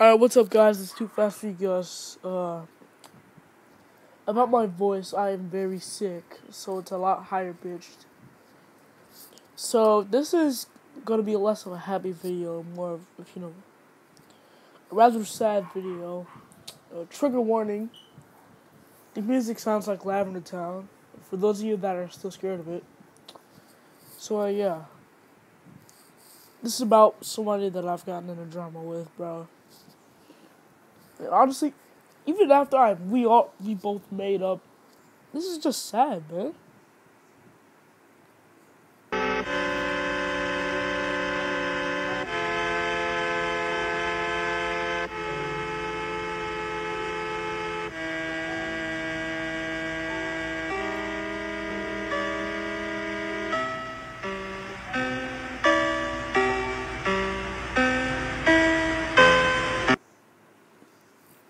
Alright, what's up guys? It's Too Fast for you guys. Uh, about my voice, I am very sick, so it's a lot higher pitched. So this is gonna be less of a happy video, more of, you know, a rather sad video. Uh, trigger warning. The music sounds like Lavender Town, for those of you that are still scared of it. So uh, yeah. This is about somebody that I've gotten in a drama with, bro. And honestly, even after I we all we both made up, this is just sad, man.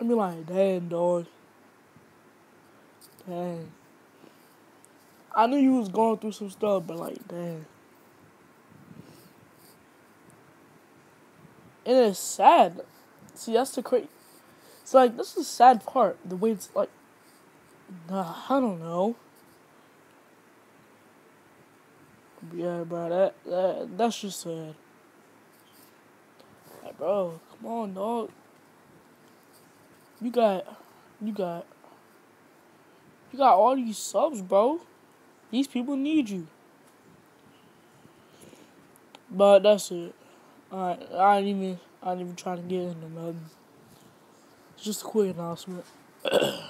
I mean, like, damn, dog. Dang. I knew you was going through some stuff, but like, damn. And it's sad. See, that's the crazy. It's like this is the sad part. The way it's like, nah, I don't know. Yeah, bro, that that that's just sad. Like, bro, come on, dog. You got, you got, you got all these subs, bro. These people need you. But that's it. Alright, I ain't even, I ain't even trying to get into nothing. It's just a quick announcement.